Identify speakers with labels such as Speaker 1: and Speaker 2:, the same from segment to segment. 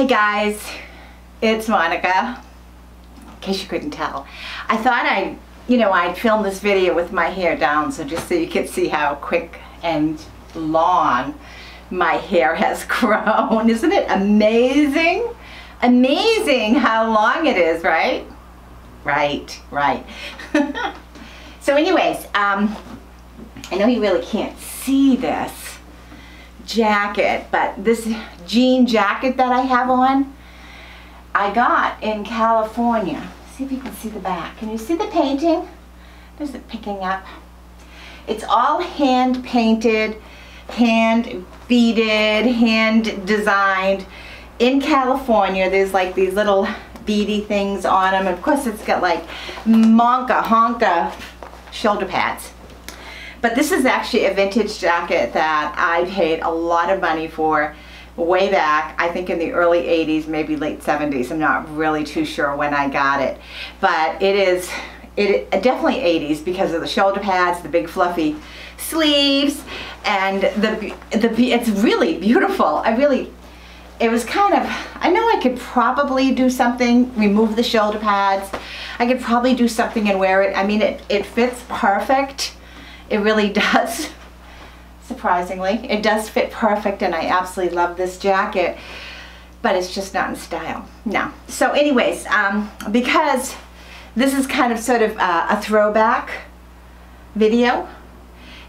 Speaker 1: Hey guys, it's Monika, in case you couldn't tell. I thought I'd, you know, I'd film this video with my hair down so just so you could see how quick and long my hair has grown. Isn't it amazing? Amazing how long it is, right? Right, right. so anyways, um, I know you really can't see this jacket, but this jean jacket that I have on, I got in California. See if you can see the back. Can you see the painting? Is it picking up? It's all hand painted, hand beaded, hand designed. In California, there's like these little beady things on them. Of course, it's got like monka, honka shoulder pads. But this is actually a vintage jacket that I paid a lot of money for way back, I think in the early 80s, maybe late 70s. I'm not really too sure when I got it. But it is it definitely 80s because of the shoulder pads, the big fluffy sleeves, and the the it's really beautiful. I really it was kind of I know I could probably do something, remove the shoulder pads. I could probably do something and wear it. I mean it it fits perfect it really does, surprisingly. It does fit perfect and I absolutely love this jacket, but it's just not in style. No. So anyways, um, because this is kind of sort of uh, a throwback video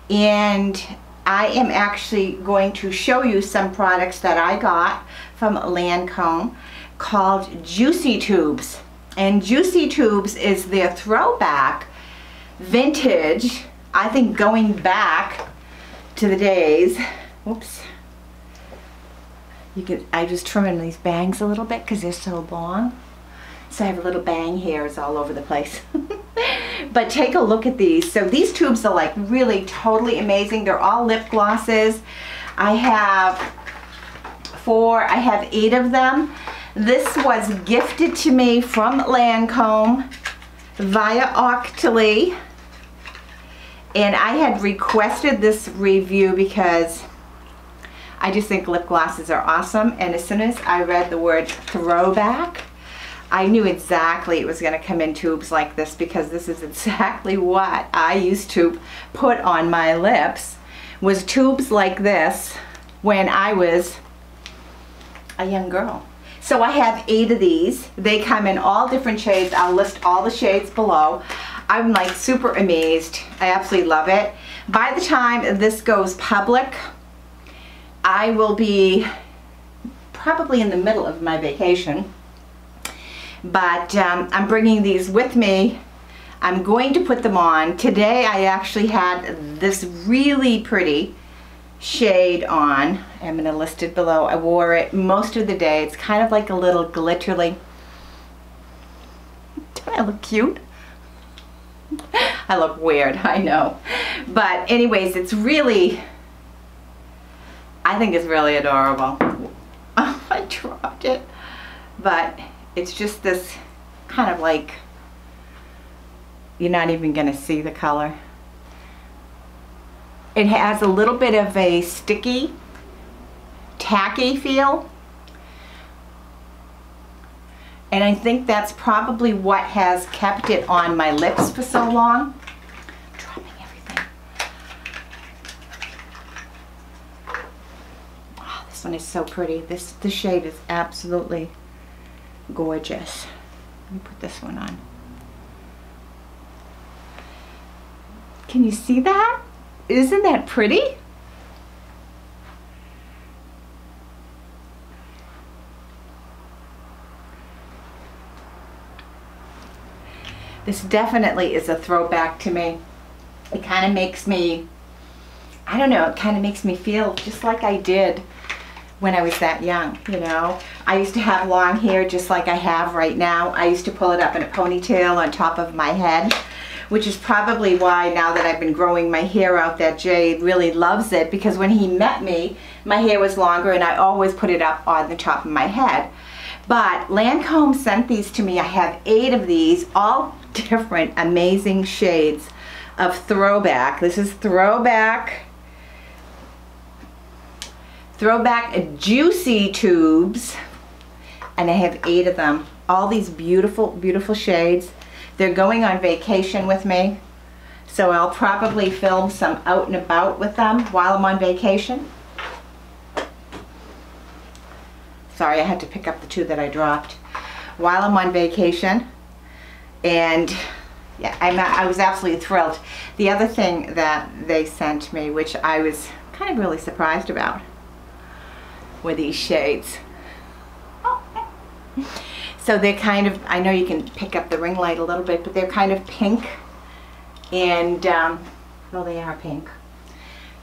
Speaker 1: and I am actually going to show you some products that I got from Lancome called Juicy Tubes. And Juicy Tubes is their throwback vintage I think going back to the days, whoops, you could, I just trimming these bangs a little bit because they're so long. So I have a little bang hairs all over the place. but take a look at these. So these tubes are like really totally amazing. They're all lip glosses. I have four, I have eight of them. This was gifted to me from Lancome via Octoly and I had requested this review because I just think lip glosses are awesome and as soon as I read the word throwback I knew exactly it was going to come in tubes like this because this is exactly what I used to put on my lips was tubes like this when I was a young girl. So I have eight of these. They come in all different shades. I'll list all the shades below. I'm like super amazed. I absolutely love it. By the time this goes public, I will be probably in the middle of my vacation. But um, I'm bringing these with me. I'm going to put them on. Today I actually had this really pretty shade on. I'm going to list it below. I wore it most of the day. It's kind of like a little glitterly. Don't I look cute? I look weird, I know. But anyways, it's really, I think it's really adorable. Oh, I dropped it. But it's just this kind of like, you're not even to see the color. It has a little bit of a sticky, tacky feel. And I think that's probably what has kept it on my lips for so long. Dropping everything. Oh, this one is so pretty. This, the shade is absolutely gorgeous. Let me put this one on. Can you see that? Isn't that pretty? This definitely is a throwback to me. It kind of makes me, I don't know, it kind of makes me feel just like I did when I was that young, you know. I used to have long hair just like I have right now. I used to pull it up in a ponytail on top of my head, which is probably why now that I've been growing my hair out that Jay really loves it because when he met me, my hair was longer and I always put it up on the top of my head. But Lancome sent these to me. I have eight of these, all different amazing shades of throwback. This is throwback, throwback juicy tubes. and I have eight of them. All these beautiful, beautiful shades. They're going on vacation with me. So I'll probably film some out and about with them while I'm on vacation. Sorry, I had to pick up the two that I dropped. While I'm on vacation. And yeah, I'm, I was absolutely thrilled. The other thing that they sent me, which I was kind of really surprised about, were these shades. So they're kind of, I know you can pick up the ring light a little bit, but they're kind of pink and, um, well, they are pink.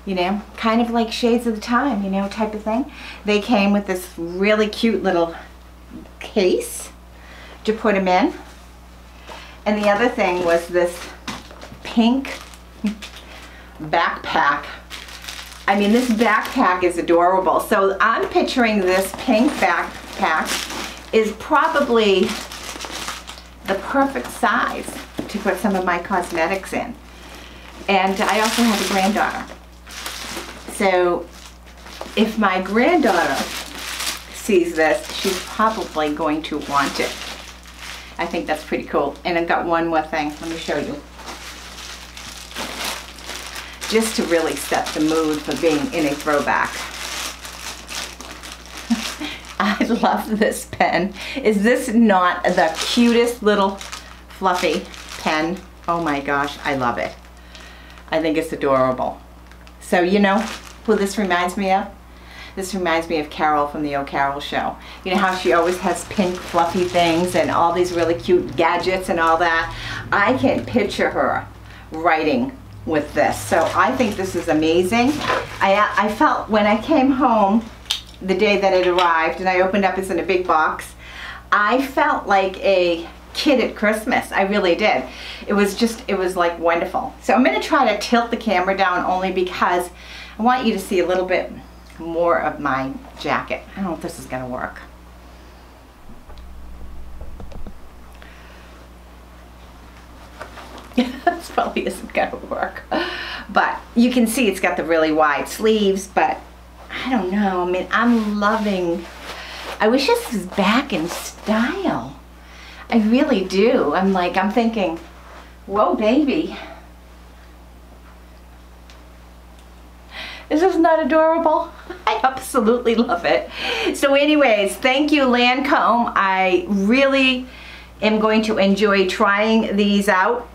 Speaker 1: You know, kind of like shades of the time, you know, type of thing. They came with this really cute little case to put them in. And the other thing was this pink backpack. I mean, this backpack is adorable. So I'm picturing this pink backpack is probably the perfect size to put some of my cosmetics in. And I also have a granddaughter. So if my granddaughter sees this, she's probably going to want it. I think that's pretty cool. And I've got one more thing. Let me show you. Just to really set the mood for being in a throwback. I love this pen. Is this not the cutest little fluffy pen? Oh my gosh, I love it. I think it's adorable. So you know who this reminds me of? This reminds me of Carol from the O'Carroll Show. You know how she always has pink fluffy things and all these really cute gadgets and all that? I can picture her writing with this. So I think this is amazing. I, I felt when I came home the day that it arrived and I opened up it's in a big box, I felt like a kid at Christmas. I really did. It was just, it was like wonderful. So I'm going to try to tilt the camera down only because I want you to see a little bit more of my jacket. I don't know if this is going to work. this probably isn't going to work. But you can see it's got the really wide sleeves, but I don't know. I mean, I'm loving, I wish this was back in style. I really do. I'm like, I'm thinking, whoa, baby. Is not adorable? I absolutely love it. So anyways, thank you Lancome. I really am going to enjoy trying these out.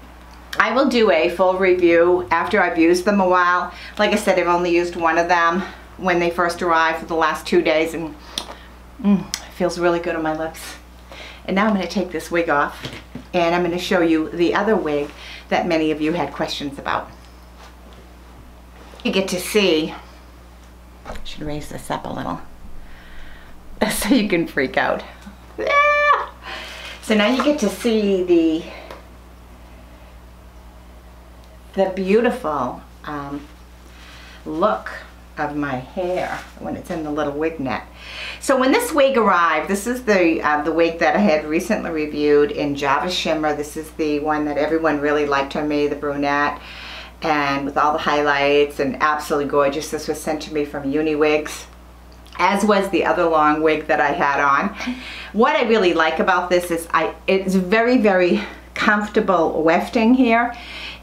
Speaker 1: I will do a full review after I've used them a while. Like I said, I've only used one of them when they first arrived for the last two days and mm, it feels really good on my lips. And now I'm going to take this wig off and I'm going to show you the other wig that many of you had questions about. You get to see, I should raise this up a little so you can freak out. So now you get to see the the beautiful um, look of my hair when it's in the little wig net. So when this wig arrived, this is the uh, the wig that I had recently reviewed in Java Shimmer. This is the one that everyone really liked on me, the brunette, and with all the highlights and absolutely gorgeous. This was sent to me from Uniwigs as was the other long wig that I had on. What I really like about this is I it's very, very comfortable wefting here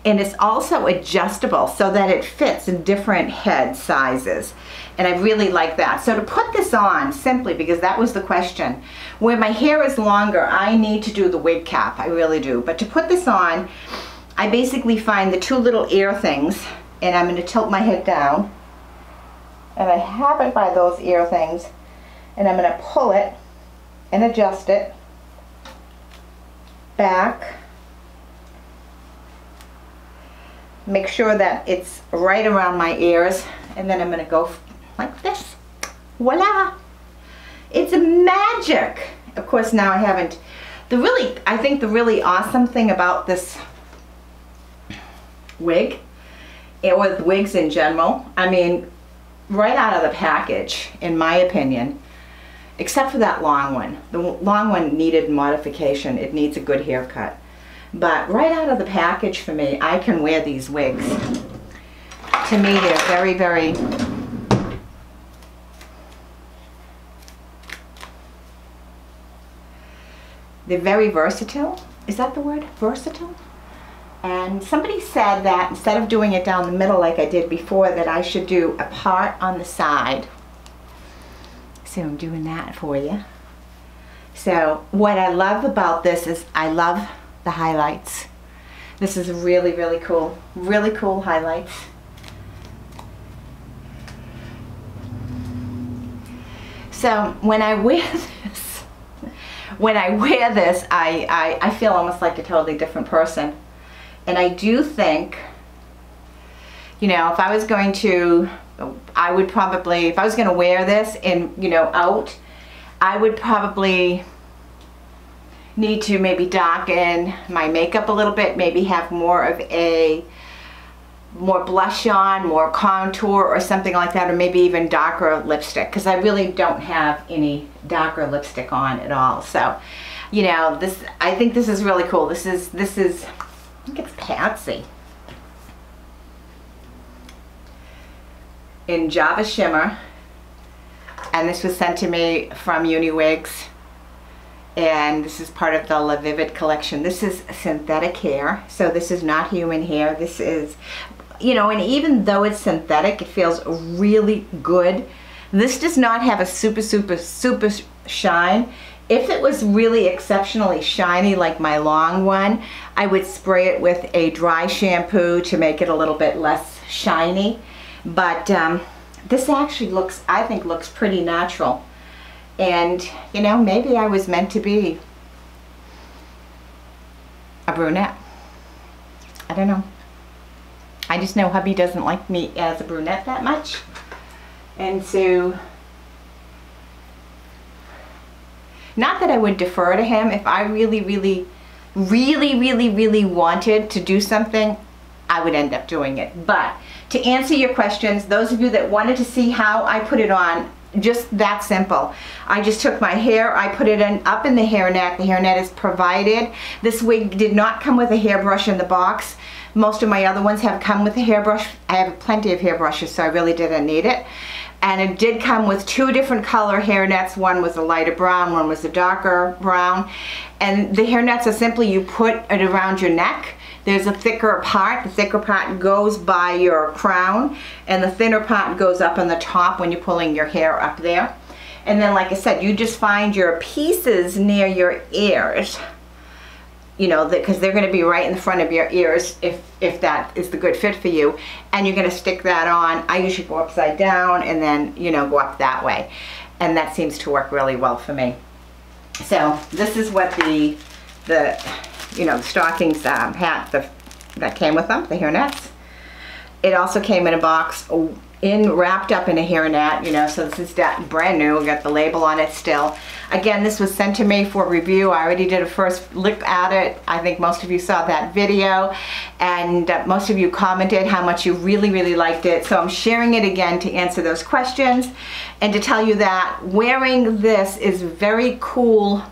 Speaker 1: and it's also adjustable so that it fits in different head sizes and I really like that. So to put this on, simply because that was the question, where my hair is longer, I need to do the wig cap, I really do. But to put this on, I basically find the two little ear things, and I'm going to tilt my head down, and I have it by those ear things, and I'm going to pull it and adjust it back make sure that it's right around my ears and then I'm going to go like this. Voila! It's a magic! Of course now I haven't, the really, I think the really awesome thing about this wig, or with wigs in general, I mean, right out of the package, in my opinion, except for that long one. The long one needed modification. It needs a good haircut. But right out of the package for me, I can wear these wigs. To me, they're very, very they're very versatile. Is that the word? Versatile? And somebody said that instead of doing it down the middle like I did before, that I should do a part on the side. So I'm doing that for you. So what I love about this is I love the highlights. This is really, really cool. Really cool highlights. So when I wear this, when I wear this, I, I, I feel almost like a totally different person. And I do think, you know, if I was going to, I would probably, if I was going to wear this and, you know, out, I would probably need to maybe darken my makeup a little bit, maybe have more of a more blush on, more contour or something like that, or maybe even darker lipstick, because I really don't have any darker lipstick on at all. So, you know, this, I think this is really cool. This is, this is, Think it's Patsy. In Java Shimmer, and this was sent to me from Uniwigs and this is part of the La Vivid collection. This is synthetic hair, so this is not human hair. This is, you know, and even though it's synthetic, it feels really good. This does not have a super, super, super shine. If it was really exceptionally shiny like my long one, I would spray it with a dry shampoo to make it a little bit less shiny. But um, this actually looks, I think looks pretty natural. And, you know, maybe I was meant to be a brunette. I don't know. I just know hubby doesn't like me as a brunette that much. And so, not that I would defer to him. If I really, really, really, really, really wanted to do something, I would end up doing it. But to answer your questions, those of you that wanted to see how I put it on, just that simple. I just took my hair, I put it in, up in the hairnet. The hairnet is provided. This wig did not come with a hairbrush in the box. Most of my other ones have come with a hairbrush. I have plenty of hairbrushes, so I really didn't need it. And it did come with two different color hairnets. One was a lighter brown, one was a darker brown. And the hairnets are simply you put it around your neck there's a thicker part. The thicker part goes by your crown and the thinner part goes up on the top when you're pulling your hair up there. And then like I said, you just find your pieces near your ears you know, because they're going to be right in the front of your ears if, if that is the good fit for you. And you're going to stick that on. I usually go upside down and then, you know, go up that way. And that seems to work really well for me. So this is what the, the you know, stockings um, hat the, that came with them, the hairnets. It also came in a box in wrapped up in a hairnet, you know, so this is that brand new, We got the label on it still. Again, this was sent to me for review. I already did a first look at it. I think most of you saw that video and uh, most of you commented how much you really, really liked it. So I'm sharing it again to answer those questions and to tell you that wearing this is very cool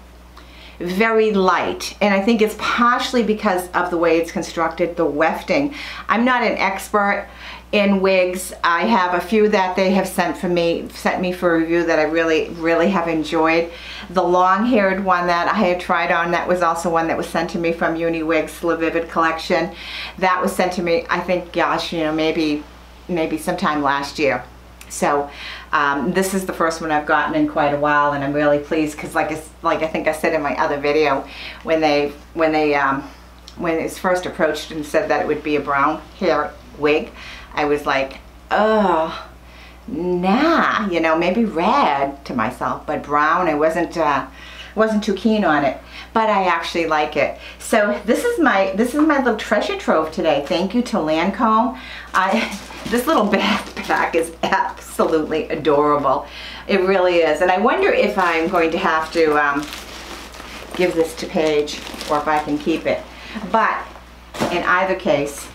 Speaker 1: very light and I think it's partially because of the way it's constructed, the wefting. I'm not an expert in wigs. I have a few that they have sent for me, sent me for review that I really, really have enjoyed. The long-haired one that I had tried on, that was also one that was sent to me from Uniwigs La Vivid collection. That was sent to me, I think, gosh, you know, maybe, maybe sometime last year. So um, this is the first one I've gotten in quite a while and I'm really pleased because like, I, like I think I said in my other video, when they, when they, um, when it was first approached and said that it would be a brown hair wig, I was like, oh, nah, you know, maybe red to myself, but brown, I wasn't, uh, wasn't too keen on it but I actually like it. So this is my this is my little treasure trove today. Thank you to Lancome. I this little backpack is absolutely adorable. It really is. And I wonder if I'm going to have to um, give this to Paige or if I can keep it. But in either case,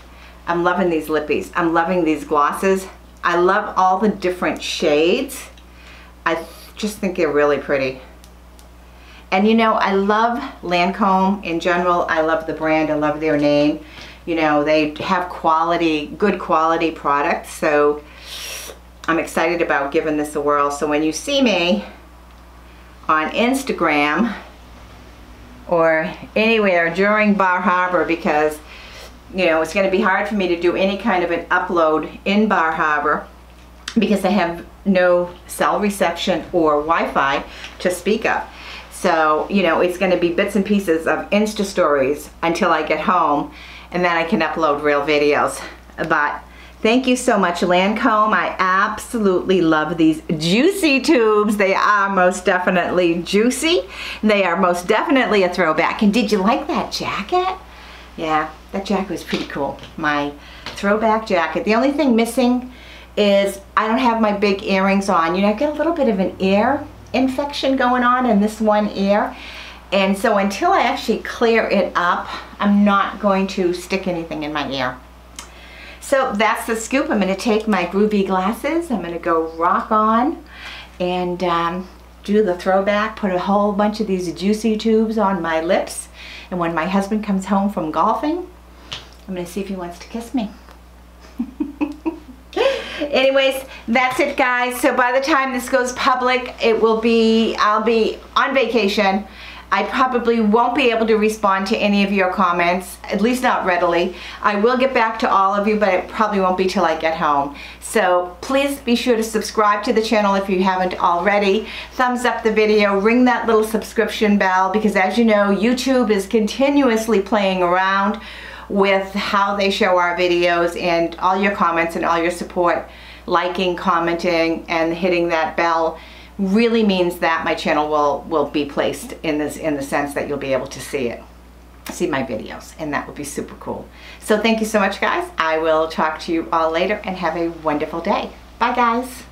Speaker 1: I'm loving these lippies. I'm loving these glosses. I love all the different shades. I just think they're really pretty. And you know, I love Lancome in general. I love the brand. I love their name. You know, they have quality, good quality products. So I'm excited about giving this a whirl. So when you see me on Instagram, or anywhere during Bar Harbor because you know it's going to be hard for me to do any kind of an upload in Bar Harbor because I have no cell reception or Wi-Fi to speak of. So, you know, it's going to be bits and pieces of Insta stories until I get home and then I can upload real videos. But thank you so much, Lancome. I absolutely love these juicy tubes. They are most definitely juicy. They are most definitely a throwback. And did you like that jacket? Yeah, that jacket was pretty cool. My throwback jacket. The only thing missing is I don't have my big earrings on. You know, I get a little bit of an ear infection going on in this one ear. And so until I actually clear it up, I'm not going to stick anything in my ear. So that's the scoop. I'm going to take my groovy glasses. I'm going to go rock on and um, do the throwback, put a whole bunch of these juicy tubes on my lips. And when my husband comes home from golfing, I'm going to see if he wants to kiss me. anyways that's it guys so by the time this goes public it will be I'll be on vacation I probably won't be able to respond to any of your comments, at least not readily. I will get back to all of you, but it probably won't be till I get home. So please be sure to subscribe to the channel if you haven't already. Thumbs up the video, ring that little subscription bell, because as you know, YouTube is continuously playing around with how they show our videos and all your comments and all your support, liking, commenting, and hitting that bell really means that my channel will, will be placed in this in the sense that you'll be able to see it see my videos and that would be super cool. So thank you so much guys. I will talk to you all later and have a wonderful day. Bye guys